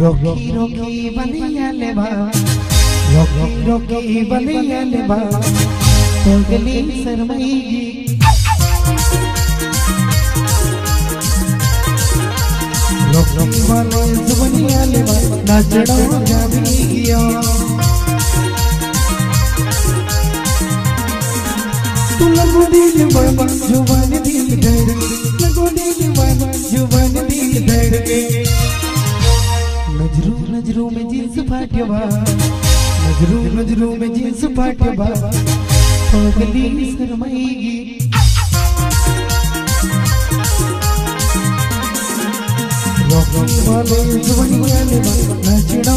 रोकी रोकी बलिया ले बा रोकी रोकी बलिया ले बा पगली शर्माएगी रोकी वाले जुबनिया ले बा नाचड़ा गया तू लगो दिल बाबा ज़ुबान दिल धड़ लगो दिल बाबा ज़ुबान दिल धड़ के नजरू में जींस फाट्यो बा नज़रों नज़रों में जींस फाटवा। पगली शर्माएगी वाले जुबनिया ले नज़रों नचड़ा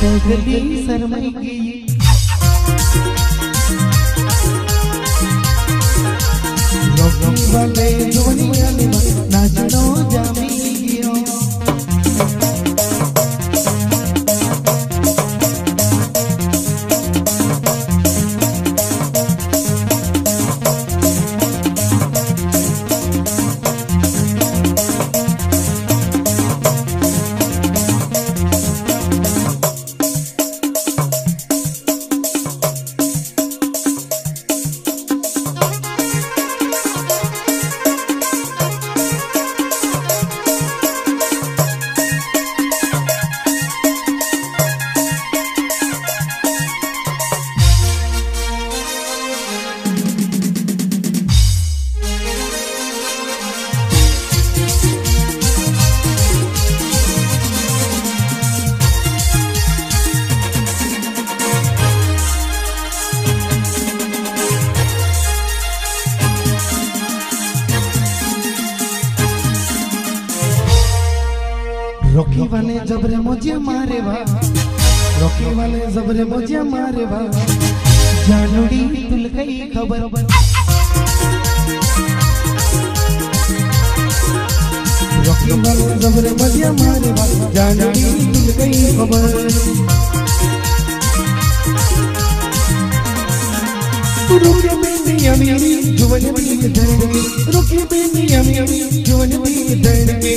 पगली शर्माएगी रोकी वाले जुवनी अलीबा नाचनो जामीगी रोकी वाले जबरे मुझे मारे बा। रोकी वाले जबरे मुझे मारे बा। जानूड़ी तुल गई खबर। रोकी वाले जबरे मुझे मारे बा। जानूड़ी तुल गई खबर। रुके बेनी अमी जुवन भी धड़के। रुके बेनी अमी जुवन भी धड़के।